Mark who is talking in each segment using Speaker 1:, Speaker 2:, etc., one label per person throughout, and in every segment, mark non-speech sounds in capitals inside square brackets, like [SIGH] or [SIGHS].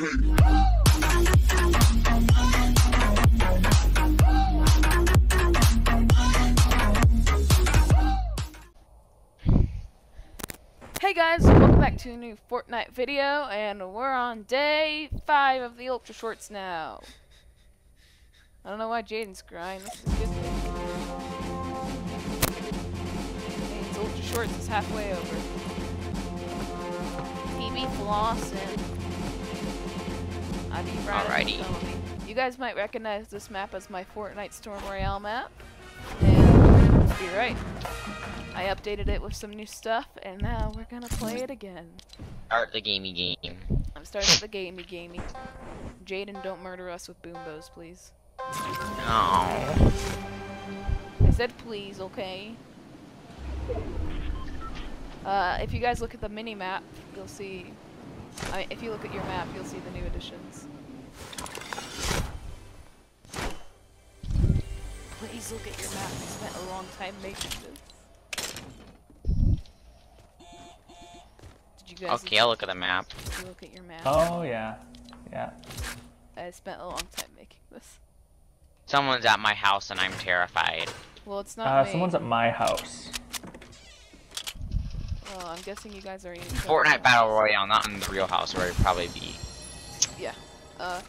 Speaker 1: Hey guys, welcome back to a new Fortnite video, and we're on day 5 of the Ultra Shorts now. I don't know why Jaden's crying, this is a good thing. Jaden's Ultra Shorts is halfway over. PB Flossin. I right
Speaker 2: Alrighty.
Speaker 1: You guys might recognize this map as my Fortnite Storm Royale map. And you're right. I updated it with some new stuff, and now we're gonna play it again.
Speaker 2: Start the gamey game.
Speaker 1: I'm starting the gamey gamey. Jaden, don't murder us with boom bows, please.
Speaker 2: No.
Speaker 1: I said please, okay? Uh, if you guys look at the mini map, you'll see. I mean, if you look at your map, you'll see the new additions. Please look at your map. I spent a long time making this. Did you guys
Speaker 2: Okay, I'll look at the map.
Speaker 1: did you look at your map?
Speaker 3: Oh yeah, yeah.
Speaker 1: I spent a long time making this.
Speaker 2: Someone's at my house and I'm terrified.
Speaker 1: Well, it's not
Speaker 3: Uh,
Speaker 1: me.
Speaker 3: someone's at my house.
Speaker 1: Well, I'm guessing you guys are eating.
Speaker 2: Fortnite Battle Royale, not in the real house where it'd probably be.
Speaker 1: Yeah. Uh,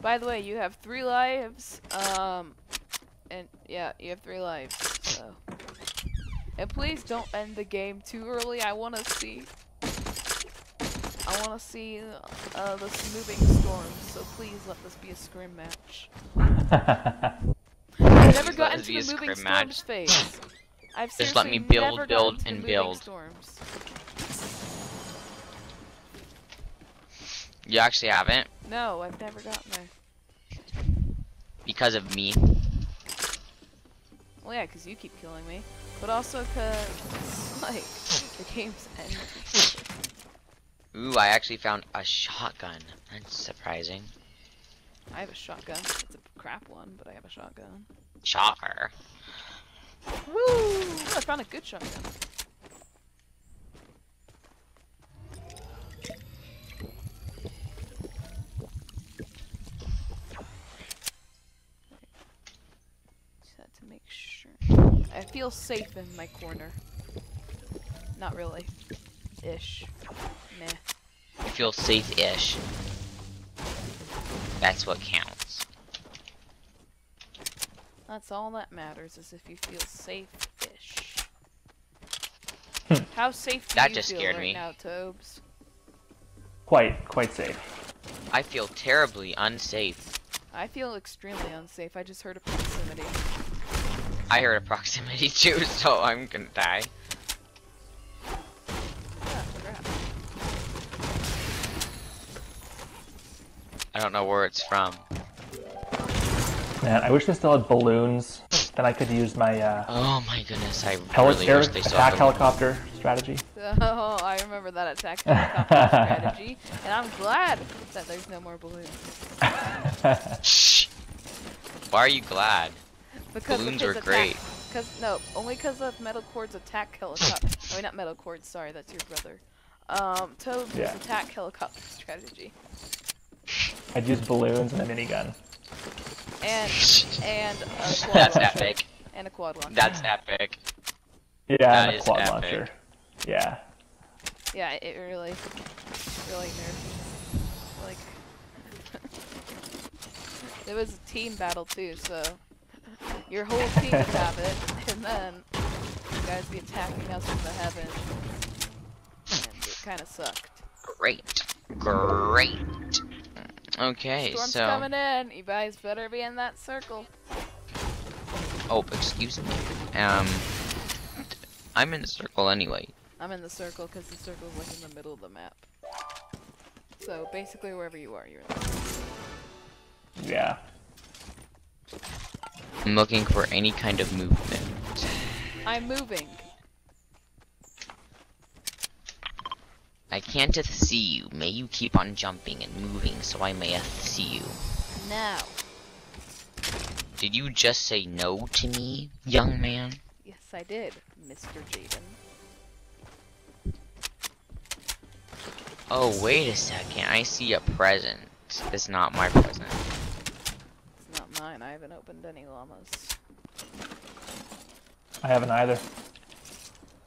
Speaker 1: by the way, you have three lives. Um, and yeah, you have three lives. So. And please don't end the game too early. I want to see. I want to see uh, this moving storm. So please let this be a scrim match. [LAUGHS] I've never
Speaker 2: Please let
Speaker 1: gotten to the
Speaker 2: a
Speaker 1: moving
Speaker 2: scrim match.
Speaker 1: storms phase. I've
Speaker 2: Just let me build, build, and build.
Speaker 1: Storms.
Speaker 2: You actually haven't?
Speaker 1: No, I've never gotten there.
Speaker 2: Because of me.
Speaker 1: Well, yeah, 'cause you keep killing me. But also also 'cause like, [LAUGHS] the game's ending.
Speaker 2: Ooh, I actually found a shotgun. That's surprising.
Speaker 1: I have a shotgun. It's a crap one, but I have a shotgun.
Speaker 2: Shocker.
Speaker 1: Woo! I found a good shotgun. To make sure. I feel safe in my corner. Not really. Ish. Meh.
Speaker 2: You feel safe-ish. That's what counts.
Speaker 1: That's all that matters is if you feel safe-ish.
Speaker 3: Hmm.
Speaker 1: How safe do
Speaker 2: That
Speaker 1: you
Speaker 2: just
Speaker 1: feel
Speaker 2: scared
Speaker 1: right
Speaker 2: me.
Speaker 1: now, Tobes?
Speaker 3: quite, quite safe.
Speaker 2: I feel terribly unsafe.
Speaker 1: I feel extremely unsafe. I just heard a proximity.
Speaker 2: I heard a proximity [LAUGHS] too, so I'm gonna die. I don't know where it's from.
Speaker 3: Man, I wish they still had balloons. Then I could use my uh,
Speaker 2: Oh my goodness, I
Speaker 3: heli-
Speaker 2: really
Speaker 3: air
Speaker 2: wish they still
Speaker 3: attack helicopter strategy. [LAUGHS]
Speaker 1: Oh, I remember that attack helicopter [LAUGHS] strategy, and I'm glad that there's no more balloons.
Speaker 2: Shh. Why are you glad?
Speaker 1: Because
Speaker 2: Balloons
Speaker 1: of
Speaker 2: are great.
Speaker 1: Cause no, only because of Metal Cord's attack helicopter. I mean, not Metal Cord. Sorry, that's your brother. Um, Toad's
Speaker 3: Yeah.
Speaker 1: attack helicopter strategy,
Speaker 3: I'd use balloons and a minigun.
Speaker 1: And and a quad
Speaker 2: That's
Speaker 1: launcher.
Speaker 2: epic.
Speaker 1: And a quad launcher.
Speaker 2: That's epic.
Speaker 3: Yeah,
Speaker 2: That
Speaker 3: and a
Speaker 2: is
Speaker 3: quad
Speaker 2: epic.
Speaker 3: launcher. Yeah.
Speaker 1: Yeah, it really, really nerfed. Like, [LAUGHS] it was a team battle too, so your whole team would have it, [LAUGHS] and then you guys be attacking us from the heavens, and it kind of sucked.
Speaker 2: Great. Great. Okay,
Speaker 1: Storm's
Speaker 2: so.
Speaker 1: coming in. You guys better be in that circle.
Speaker 2: Oh, excuse me. Um. I'm in the circle anyway.
Speaker 1: I'm in the circle because the circle's like in the middle of the map. So basically, wherever you are, you're in. The
Speaker 3: Yeah.
Speaker 2: I'm looking for any kind of movement.
Speaker 1: I'm moving.
Speaker 2: I can't see you. May you keep on jumping and moving so I may see you.
Speaker 1: No.
Speaker 2: Did you just say no to me, young man?
Speaker 1: Yes, I did, Mr. Jaden.
Speaker 2: Oh, wait a second. I see a present. It's not my present.
Speaker 1: It's not mine. I haven't opened any llamas.
Speaker 3: I haven't either.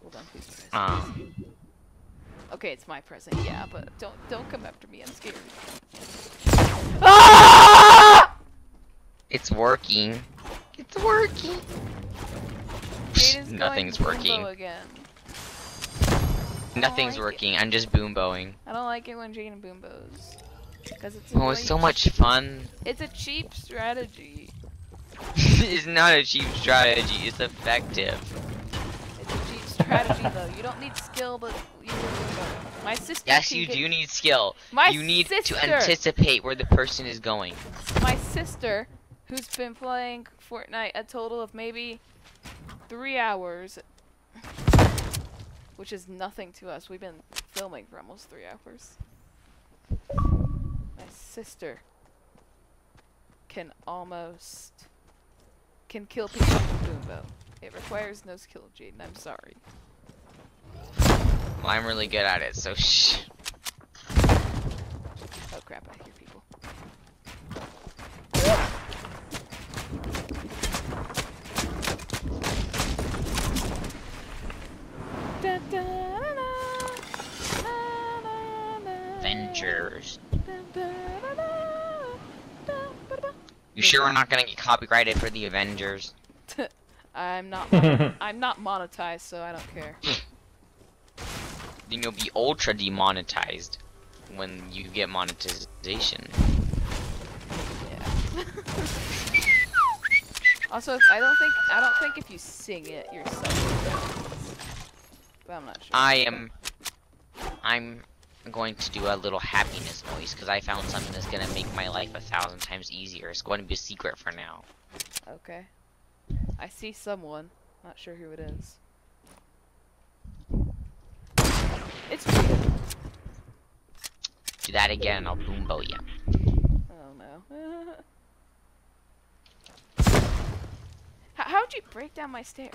Speaker 1: Hold on, please. present.
Speaker 2: Um,
Speaker 1: Okay, it's my present. Yeah, but don't don't come after me. I'm scared. Ah!
Speaker 2: it's working. It's working. Nothing's working.
Speaker 1: again.
Speaker 2: Nothing's
Speaker 1: like it.
Speaker 2: working. I'm just boom bowing.
Speaker 1: I don't like it when Jaden boom bows. Because it's
Speaker 2: Oh, it's so much fun.
Speaker 1: It's a cheap strategy. [LAUGHS]
Speaker 2: it's not a cheap strategy. It's effective.
Speaker 1: It's a cheap strategy though. You don't need skill to use a boom bow. My sister.
Speaker 2: Yes, you
Speaker 1: get-
Speaker 2: do need skill.
Speaker 1: My
Speaker 2: you need
Speaker 1: sister.
Speaker 2: to anticipate where the person is going.
Speaker 1: My sister, who's been playing Fortnite a total of maybe three hours, which is nothing to us. We've been filming for almost three hours. My sister can almost can kill people with Boom Bow. It requires no skill, Jaden. I'm sorry.
Speaker 2: Well, I'm really good at it, so shh.
Speaker 1: Oh crap! I hear people. Da, da. Da,
Speaker 2: You sure we're not gonna get copyrighted for the Avengers?
Speaker 1: Ba. I'm not. [LAUGHS] mon- I'm not monetized, so I don't care.
Speaker 2: Then you'll be ultra demonetized when you get monetization.
Speaker 1: Yeah. [LAUGHS] also, I don't think. I don't think if you sing it yourself. But I'm not sure.
Speaker 2: I am. I'm going to do a little happiness noise because I found something that's gonna make my life a thousand times easier. It's going to be a secret for now.
Speaker 1: Okay. I see someone. Not sure who it is. It's Rita.
Speaker 2: Do that again, I'll boom bow you.
Speaker 1: Oh no. [LAUGHS] How, how'd you break down my stairs?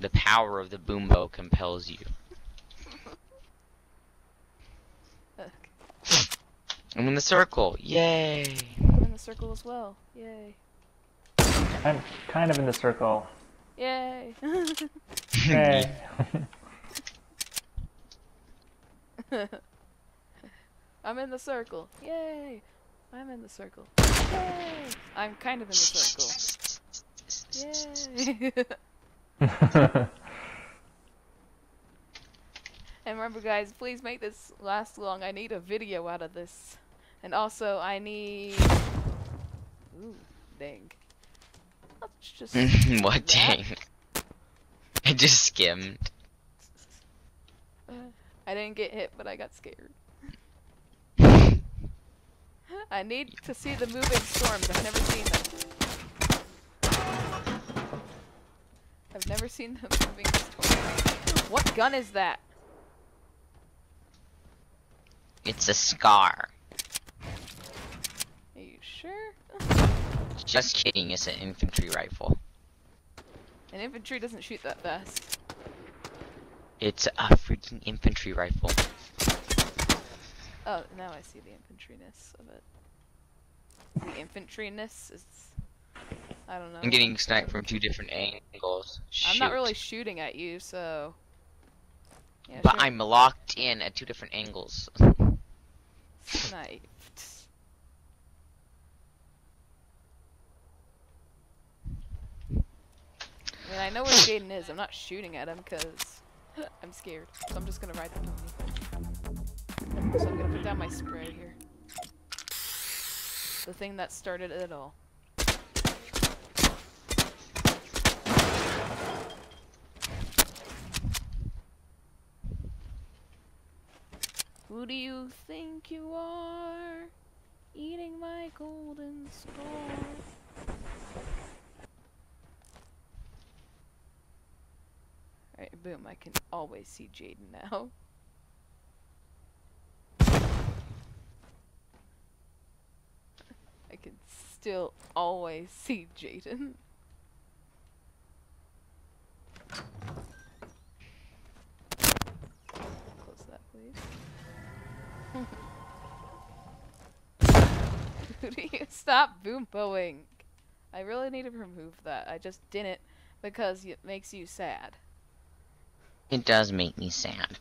Speaker 2: The power of the boom bow compels you. [LAUGHS] I'm in the circle. Yay!
Speaker 1: I'm in the circle as well. Yay.
Speaker 3: I'm kind of in the circle.
Speaker 1: Yay.
Speaker 3: Hey. [LAUGHS]
Speaker 1: I'm in the circle. Yay. I'm in the circle. Yay. I'm kind of in the circle. Yay. And remember, guys, please make this last long. I need a video out of this. And also, I need. Ooh, dang. Let's just. [LAUGHS]
Speaker 2: what dang? I just skimmed.
Speaker 1: Uh, I didn't get hit, but I got scared. [LAUGHS] I need to see the moving storms. I've never seen them. I've never seen the moving storms. What gun is that?
Speaker 2: It's a scar.
Speaker 1: Are you sure?
Speaker 2: Just kidding, it's an infantry rifle.
Speaker 1: An infantry doesn't shoot that fast.
Speaker 2: It's a freaking infantry rifle.
Speaker 1: Oh, now I see the infantryness of it. The infantryness is. I don't know.
Speaker 2: I'm getting sniped from two different angles.
Speaker 1: I'm not really shooting at you, so. Yeah,
Speaker 2: But. I'm locked in at two different angles.
Speaker 1: sniped. I mean, I know where Jaden is. I'm not shooting at him because [LAUGHS] I'm scared. So I'm just gonna ride the pony. So I'm gonna put down my spray here. The thing that started it all. Who do you think you are? Eating my golden scar. Boom, I can always see Jaden now. [LAUGHS] I can still always see Jaden. Close that, please. [LAUGHS] Who do you stop boom? I really need to remove that. I just didn't because it makes you sad.
Speaker 2: It does make me sad.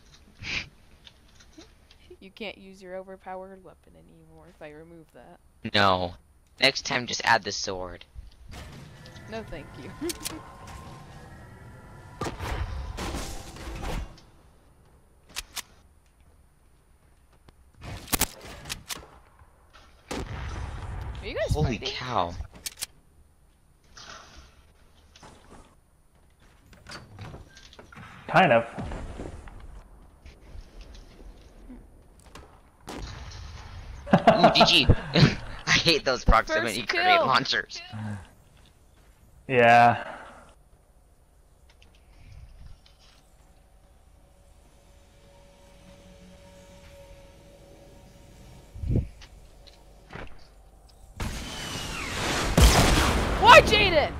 Speaker 1: You can't use your overpowered weapon anymore if I remove that.
Speaker 2: No. Next time, just add the sword.
Speaker 1: No, thank you. [LAUGHS] Are you guys
Speaker 2: Holy
Speaker 1: fighting?
Speaker 2: cow.
Speaker 3: Kind of.
Speaker 2: Ooh, [LAUGHS] GG. [LAUGHS] I hate those proximity
Speaker 1: first
Speaker 2: grenade launchers.
Speaker 3: Yeah.
Speaker 1: Why, Jaden?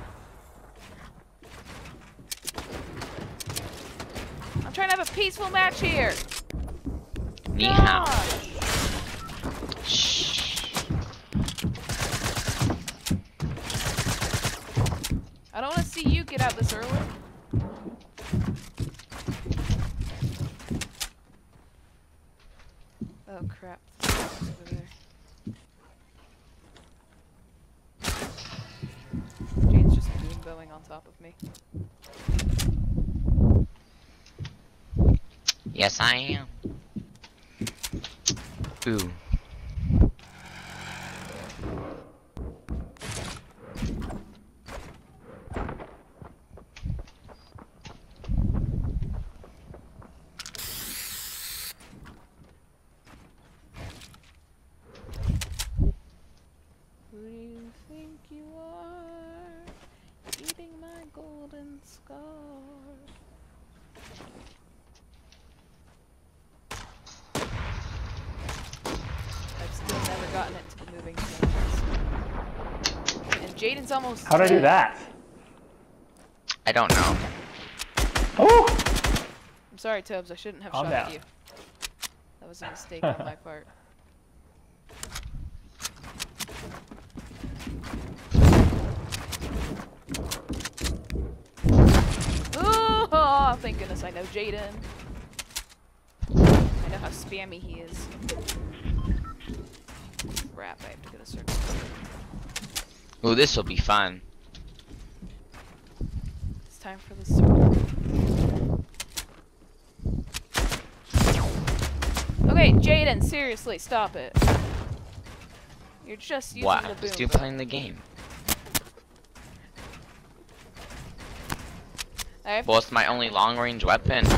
Speaker 1: I'm trying to have a peaceful match here.
Speaker 2: Ni hao.
Speaker 1: I don't want to see you get out this early. Oh crap. Jane's just boom bowing on top of me.
Speaker 2: Yes, I am. Ooh.
Speaker 1: Who do you think you are? Eating my golden scar. I've still never gotten it to the moving cameras. And Jaden's almost.
Speaker 3: How'd I do that?
Speaker 2: I don't know.
Speaker 3: Oh!
Speaker 1: I'm sorry, Tubbs. I shouldn't have
Speaker 3: Calm
Speaker 1: shot at
Speaker 3: down.
Speaker 1: you. That was a mistake on my [LAUGHS] part. Ooh, oh, thank goodness I know Jaden. I know how spammy he is. Crap, I have to go to circle.
Speaker 2: Ooh, this will be fun.
Speaker 1: It's time for the circle. Okay, Jaden, seriously, stop it. You're just using
Speaker 2: What?
Speaker 1: the boom.
Speaker 2: still playing the game.
Speaker 1: I have
Speaker 2: Well, it's my only long range weapon.
Speaker 1: you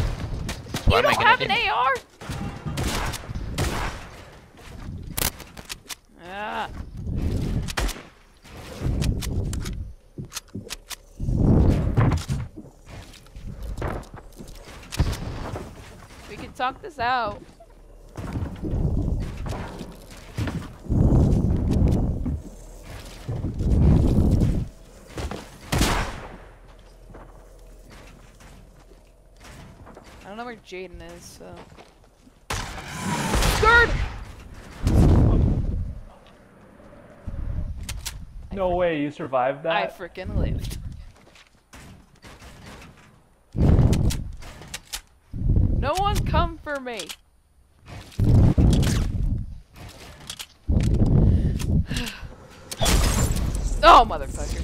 Speaker 2: What am I
Speaker 1: don't
Speaker 2: gonna
Speaker 1: have
Speaker 2: do?
Speaker 1: an AR? Ah. Talk this out. I don't know where Jaden is, so.
Speaker 3: No way you survived that?
Speaker 1: I freaking lived. No one come for me. [SIGHS] oh, motherfucker.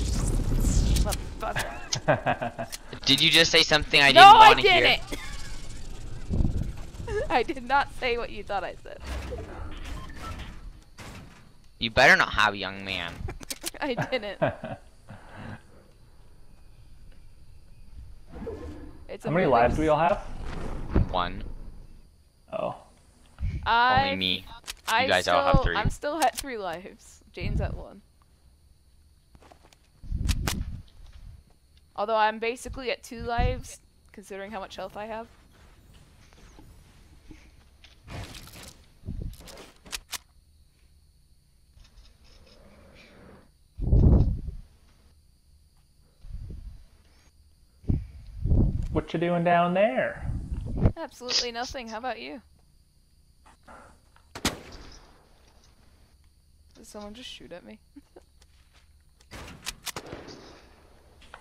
Speaker 1: Motherfucker.
Speaker 2: Did you just say something I didn't
Speaker 1: I
Speaker 2: want to hear?
Speaker 1: No, I didn't. I did not say what you thought I said.
Speaker 2: You better not have a young man. [LAUGHS]
Speaker 1: I didn't. [LAUGHS] It's a
Speaker 3: How many lives do we all have?
Speaker 2: One.
Speaker 3: Oh.
Speaker 1: I,
Speaker 2: Only me.
Speaker 1: I
Speaker 2: guys
Speaker 1: still,
Speaker 2: all have three.
Speaker 1: I'm still at three lives. Jane's at one. Although I'm basically at two lives, considering how much health I have.
Speaker 3: What you doing down there?
Speaker 1: Absolutely nothing. How about you? Did someone just shoot at me? [LAUGHS]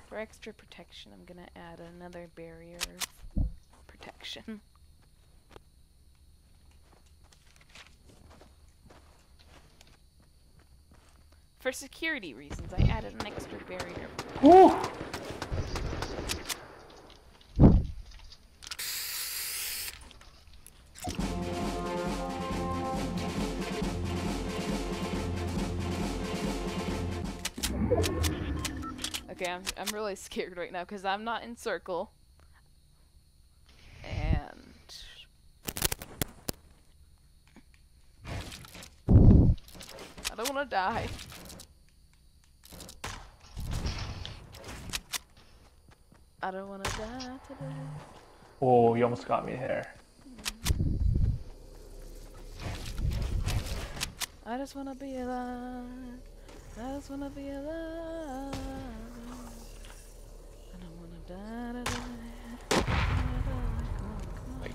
Speaker 1: For extra protection, I'm gonna add another barrier of protection. For security reasons, I added an extra barrier.
Speaker 3: Woo!
Speaker 1: I'm I'm really [LAUGHS] scared right now because I'm not in circle. And I don't want to die. I don't want to die today.
Speaker 3: Oh, you almost got me there.
Speaker 1: I just wanna be alive. I just wanna be alive. I don't wanna die today.
Speaker 2: I can't.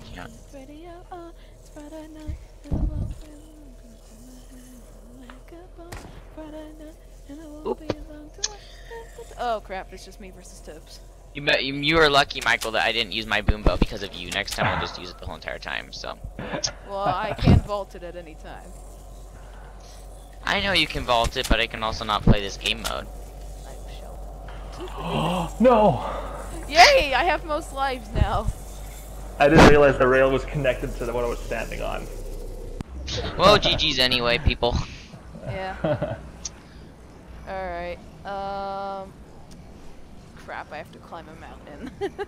Speaker 1: Radio on, it's Friday night, and I won't be long. Wake up on Friday night, and I won't
Speaker 2: Oop.
Speaker 1: be long till I get the- Oh crap! It's just me versus Tips.
Speaker 2: You, bet- you you are lucky, Michael, that I didn't use my boom bow because of you. Next time I'll just use it the whole entire time. So
Speaker 1: Well, I can vault it at any time.
Speaker 2: I know you can vault it, but I can also not play this game mode.
Speaker 1: I shall. [GASPS]
Speaker 3: no!
Speaker 1: Yay! I have most lives now.
Speaker 3: I didn't realize the rail was connected to the, what I was standing on.
Speaker 2: Well, GG's anyway, people.
Speaker 1: Yeah. [LAUGHS] Alright. Um. Crap, I have to climb a mountain. [LAUGHS]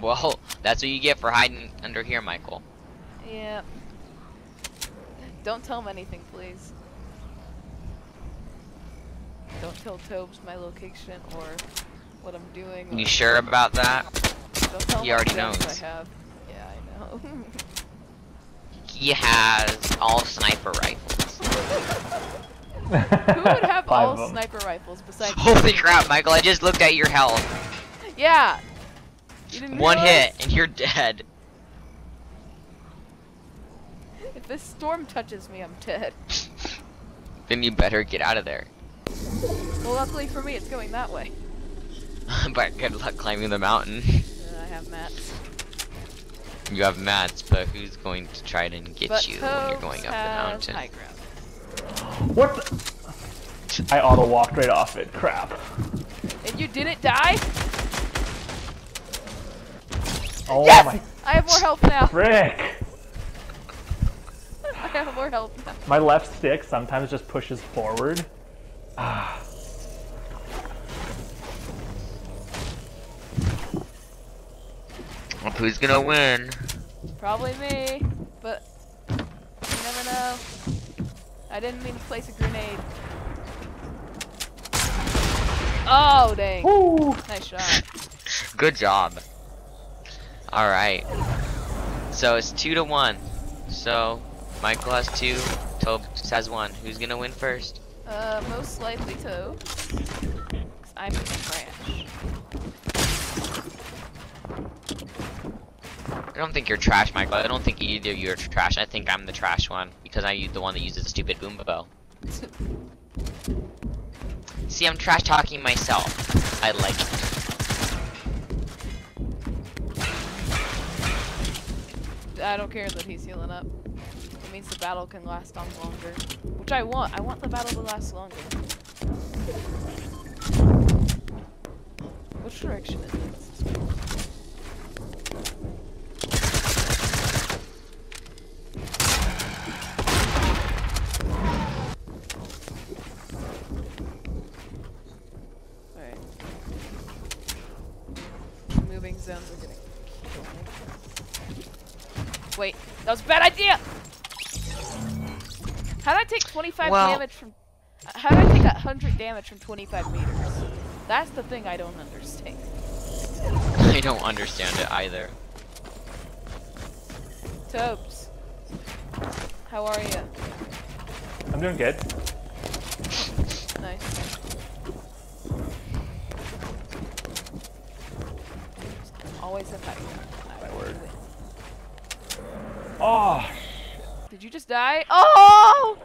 Speaker 2: Well, that's what you get for hiding under here, Michael.
Speaker 1: yeah. Don't tell him anything, please. Don't tell Tobes my location or what I'm doing.
Speaker 2: You sure about that?
Speaker 1: Don't tell
Speaker 2: he already knows.
Speaker 1: I have. Yeah, I know. [LAUGHS]
Speaker 2: He has all sniper rifles.
Speaker 1: Who would have [LAUGHS]
Speaker 3: Five
Speaker 1: all sniper rifles besides
Speaker 2: Holy crap, Michael! I just looked at your health.
Speaker 1: Yeah. You didn't
Speaker 2: One
Speaker 1: realize?
Speaker 2: hit, and you're dead. [LAUGHS]
Speaker 1: If this storm touches me, I'm dead.
Speaker 2: Then you better get out of there.
Speaker 1: Well, luckily for me, it's going that way.
Speaker 2: but good luck climbing the mountain.
Speaker 1: I have mats.
Speaker 2: You have mats, but who's going to try to get
Speaker 1: But
Speaker 2: you when you're going up the mountain?
Speaker 1: high ground.
Speaker 3: What the? I auto walked right off it. Crap.
Speaker 1: And you didn't die?
Speaker 3: Oh
Speaker 1: yes!
Speaker 3: my
Speaker 1: I have more health now.
Speaker 3: frick! [LAUGHS]
Speaker 1: I have more health now.
Speaker 3: My left stick sometimes just pushes forward. Ah.
Speaker 2: Who's gonna win?
Speaker 1: Probably me, but you never know. I didn't mean to place a grenade. Oh, dang.
Speaker 3: Woo!
Speaker 1: Nice shot. [LAUGHS]
Speaker 2: Good job. Alright. So it's two to one. So Michael has two, Tobes has one. Who's gonna win first?
Speaker 1: Uh, most likely to. Cause I'm trash.
Speaker 2: I don't think you're trash, Michael. I don't think either of you are trash. I think I'm the trash one because I'm the one that uses the stupid boom bow. [LAUGHS] See, I'm trash talking myself. I like it.
Speaker 1: I don't care that he's healing up. It means the battle can last on longer. Which I want. I want the battle to last longer. Which direction is it? Alright. Moving zones are gonna kill me. Wait, that was a bad idea! How did I take 25
Speaker 2: Well-
Speaker 1: damage from... How did I take 100 damage from 25 meters? That's the thing I don't understand.
Speaker 2: I don't understand it either.
Speaker 1: Tobes. How are you?
Speaker 3: I'm doing good.
Speaker 1: Nice. Always a high ground. I
Speaker 3: My word. Oh,
Speaker 1: Did you just die? Oh!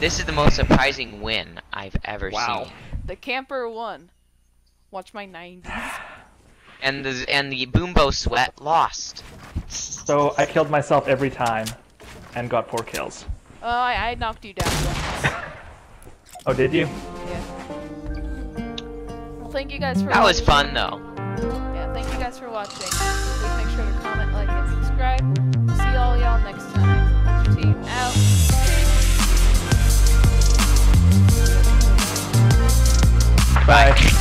Speaker 2: This is the most surprising win I've ever
Speaker 3: wow.
Speaker 2: seen.
Speaker 1: The camper won. Watch my 90s. [SIGHS]
Speaker 2: And the and the Boom Bow sweat lost.
Speaker 3: So I killed myself every time, and got four kills.
Speaker 1: Oh, uh, I, I, knocked you down.
Speaker 3: oh, did you?
Speaker 1: Yeah. Well, thank you guys for.
Speaker 2: That
Speaker 1: watching.
Speaker 2: was fun though.
Speaker 1: Yeah, thank you guys for watching. Please make sure to comment, like, and subscribe. See all y'all next time. Team out. Bye.